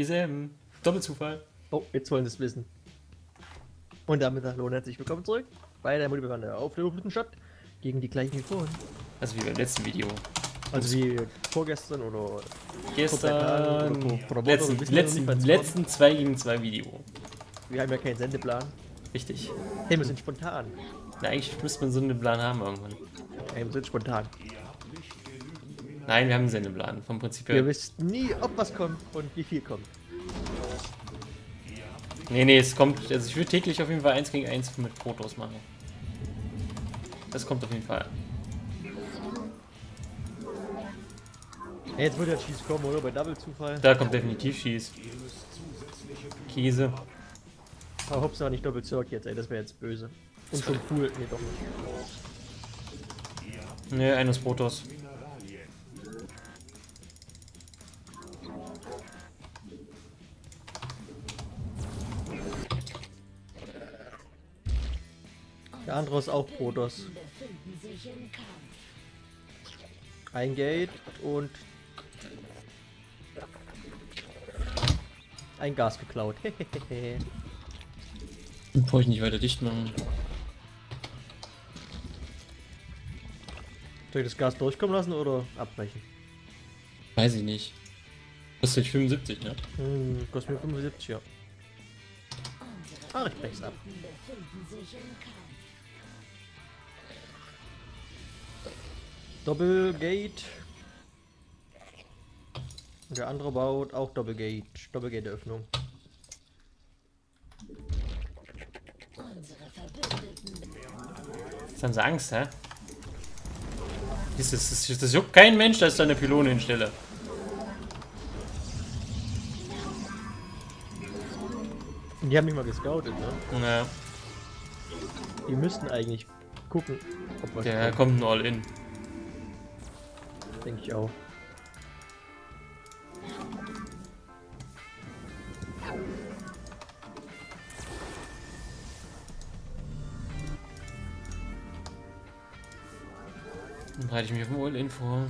Dieselben. Doppelzufall. Oh, jetzt wollen sie es wissen. Und damit hallo und herzlich willkommen zurück bei der Multiplayer auf der Blütenstadt gegen die gleichen wie vorhin. Also wie beim letzten Video. Also wie vorgestern oder Gestern. Oder letzten, letzten, letzten 2 gegen 2 Video. wir haben ja keinen Sendeplan. Richtig. Hey, wir sind spontan. Na, eigentlich müsste man so einen Plan haben irgendwann. Hey, wir sind spontan. Nein, wir haben einen Sendeplan. Vom Prinzip her. Wir wissen nie, ob was kommt und wie viel kommt. Nee, nee, es kommt. Also ich würde täglich auf jeden Fall 1 gegen 1 mit Protos machen. Das kommt auf jeden Fall. Hey, jetzt wird ja Cheese kommen, oder? Bei Double-Zufall. Da kommt definitiv Schieß. Käse. Aber Hauptsache nicht Doppel-Cirque jetzt, ey, das wäre jetzt böse. Und schon cool. Nee, doch nicht. Ne, eines Protos. Andere ist auch Protoss. Ein Gate und ein Gas geklaut. Brauche ich nicht weiter dicht machen. Soll ich das Gas durchkommen lassen oder abbrechen? Weiß ich nicht. Kostet 75, ne? Hm, kostet mir 75, ja. Ach, ich brech's ab. Doppelgate. Der andere baut auch Doppelgate. Doppelgate-Öffnung. Jetzt haben sie Angst, hä? Das, das, das, das juckt kein Mensch, dass ich da eine Pylone hinstelle. Die haben mich mal gescoutet, ne? Na, Die müssten eigentlich gucken, ob was der kommt. kommt ein All-In. Denke ich auch. Dann bereite ich mich auf ein All-In vor.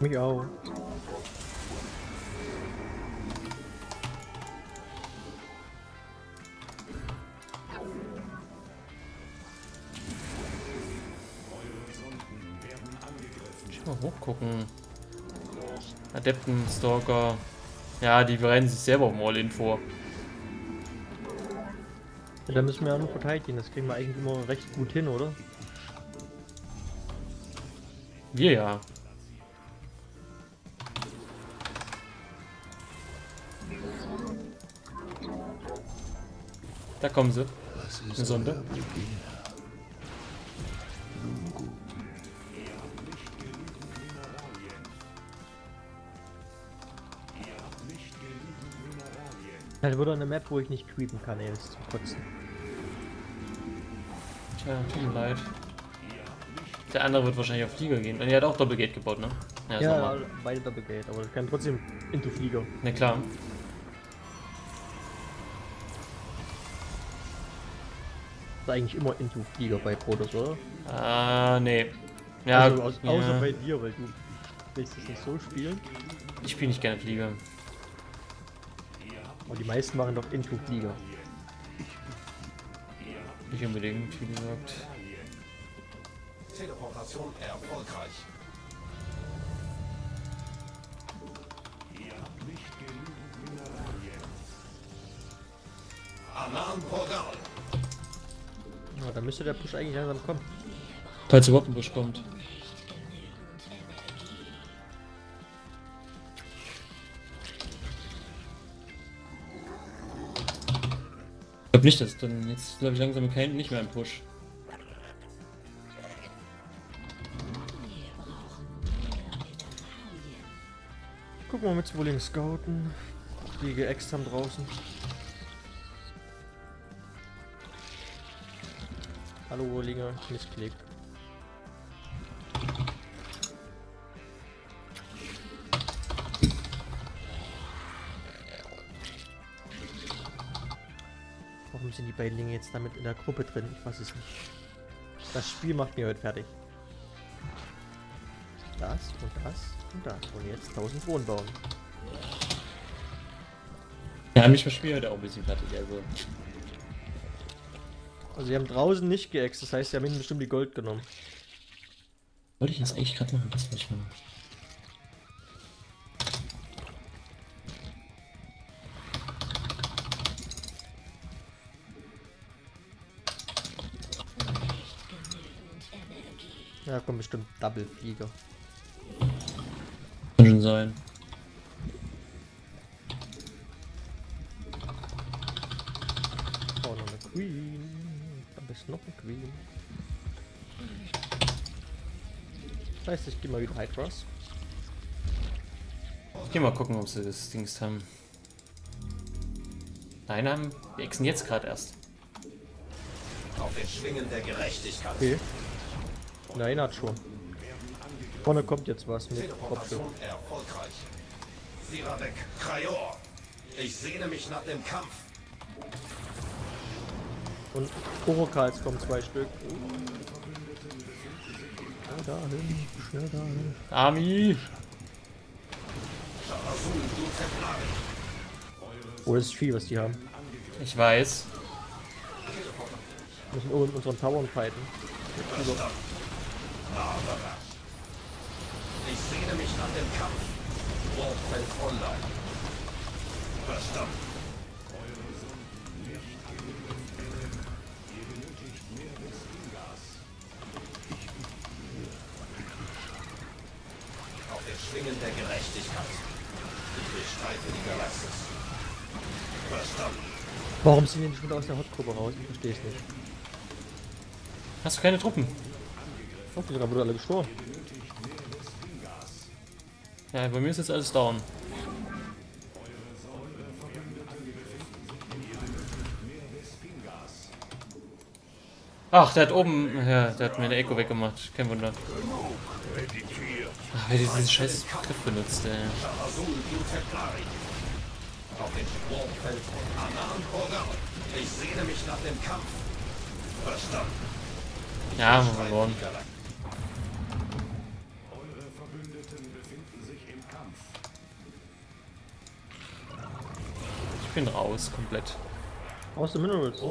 Mich auch. Ich mal hochgucken. Adepten, Stalker. Ja, die bereiten sich selber auf ein All-In vor. Ja, da müssen wir ja nur verteidigen. Das kriegen wir eigentlich immer recht gut hin, oder? Wir ja. Da kommen sie. Eine Sonde. Halt wieder eine Map, wo ich nicht creepen kann, ey, das ist zum Kotzen. Tja, tut mir leid. Der andere wird wahrscheinlich auf Flieger gehen. Und er hat auch Doppelgate gebaut, ne? Ja, Ja, beide Doppelgate, aber ich kann trotzdem into Flieger. Na klar. Das ist eigentlich immer into Flieger bei Protoss, oder? Ah, nee. Ja, also aus, ja. außer bei dir, weil du willst es nicht so spielen. ich spiele nicht gerne Flieger. Aber die meisten machen doch into Flieger. Nicht unbedingt, wie gesagt. Teleportation erfolgreich. Ja, da müsste der Push eigentlich langsam kommen. Falls überhaupt ein Busch kommt. Glaube nicht, dass dann jetzt glaube ich langsam kein nicht mehr ein Push. Gucken wir mit Zwilling scouten. Die geäxt haben draußen. Hallo Urlinge, Missklick. Warum sind die beiden Dinge jetzt damit in der Gruppe drin? Ich weiß es nicht. Das Spiel macht mir heute fertig. Das und das und das. Und jetzt 1000 Wohnen bauen. Ja, mich verspielt heute auch ein bisschen fertig, also. Also sie haben draußen nicht geäxt, das heißt, sie haben ihnen bestimmt die Gold genommen. Wollte ich das eigentlich gerade machen? Das ich machen. Ja, kommt bestimmt Double Flieger. Kann schon sein. Oh, noch eine Queen. Am besten noch eine Queen. Das heißt, ich gehe mal wieder High Cross. Ich geh mal gucken, ob sie das Dings haben. Nein, haben wir exen jetzt gerade erst. Auf den Schwingen der Gerechtigkeit. Okay. Nein, hat schon. Vorne kommt jetzt was mit. Teleportation erfolgreich. Siravek, Krajor. Ich sehne mich nach dem Kampf. Und Orokals kommen zwei Stück. Schnell dahin, schnell dahin. Ami! Oh, das ist viel, was die haben. Ich weiß. Wir müssen oben unseren Tower fighten. Ich sehne mich nach dem Kampf. Warfeld online. Verstanden. Auf den Schwingen der Gerechtigkeit. Ich bestreite die Galaxis. Verstanden. Warum sind die nicht wieder aus der Hotgruppe raus? Ich verstehe es nicht. Hast du keine Truppen? Oh, die aber alle gestorben. Ja, bei mir ist jetzt alles down. Ach, der hat oben, ja, der hat mir eine Echo weggemacht. Kein Wunder. Ach, wer diesen scheiß Griff benutzt, ey. Ich sehne mich nach dem Kampf. Verstanden. Ja, haben wir verloren. Bin raus, komplett. Aus den Minerals.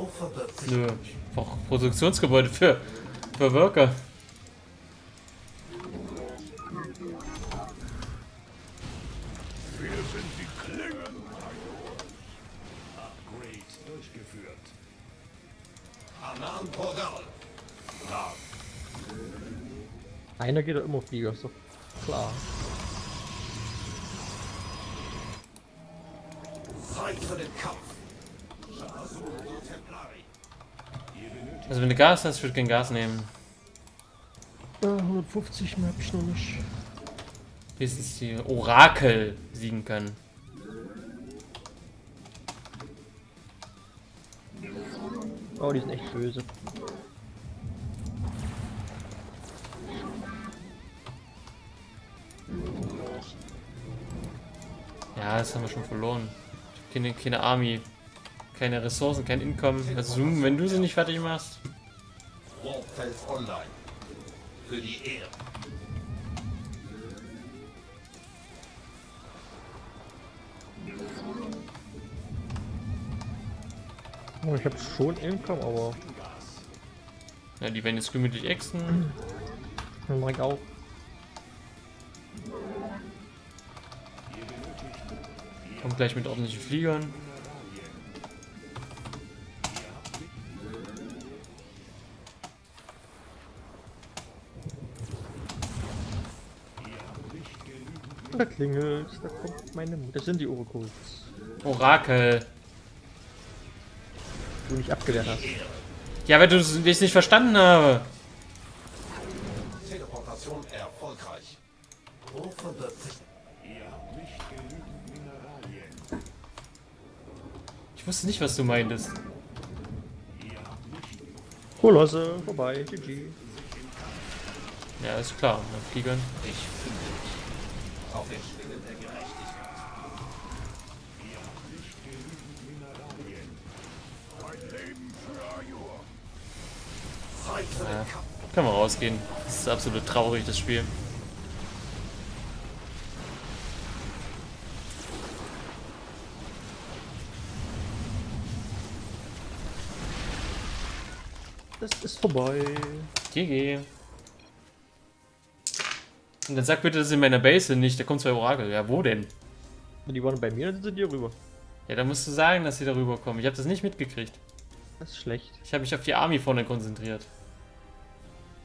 Nö, ich brauch Produktionsgebäude für, für Worker. Einer geht doch immer Flieger, ist doch klar. Zeit für den Kampf. Sharazun, du Templari. Also wenn du Gas hast, würde ich kein Gas nehmen. Ja, 150 mehr hab ich noch nicht. Bis es die Orakel siegen kann. Oh, die sind echt böse. Ja, das haben wir schon verloren. Keine, keine Army. Keine Ressourcen, kein Income. Also du- wenn du sie nicht fertig machst. Online. Für die Ehre. Oh, ich hab schon Income, aber Ja, die werden jetzt gemütlich exen. Henrik auch. Kommt gleich mit ordentlichen Fliegern. Da klingelt, da kommt meine Mutter. Das sind die Oracles, Orakel. du nicht abgewehrt hast. Ja, weil du es nicht verstanden habe. Teleportation erfolgreich. Wo verbirgt sich Ich wusste nicht, was du meintest. Kolosse, vorbei, GG. Ja, ist klar. Mit Fliegern. Ich finde dich. Auf den Schwingen der Gerechtigkeit. Ja. Kann man rausgehen. Das ist absolut traurig, das Spiel. Das ist vorbei. GG. Und dann sag bitte, dass sie in meiner Base sind nicht. Da kommt zwei Orakel. Ja, wo denn? Die waren bei mir, dann sind die rüber. Ja, dann musst du sagen, dass sie darüber kommen. Ich habe das nicht mitgekriegt. Das ist schlecht. Ich habe mich auf die Army vorne konzentriert.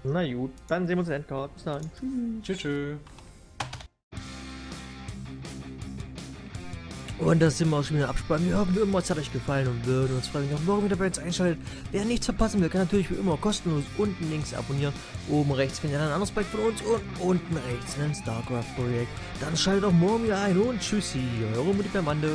Na gut, dann sehen wir uns in Endcard. Bis dann. Tschüss. Tschüss. tschüss. Und das sind wir auch schon wieder Abspann. Wir hoffen wie immer, es hat euch gefallen und würden uns freuen, wenn ihr auch morgen wieder bei uns einschaltet. Wer nichts verpassen will, kann natürlich wie immer kostenlos unten links abonnieren. Oben rechts findet ihr dann ein anderes Projekt von uns und unten rechts ein StarCraft-Projekt. Dann schaltet auch morgen wieder ein und tschüssi, eure Mutti Mande.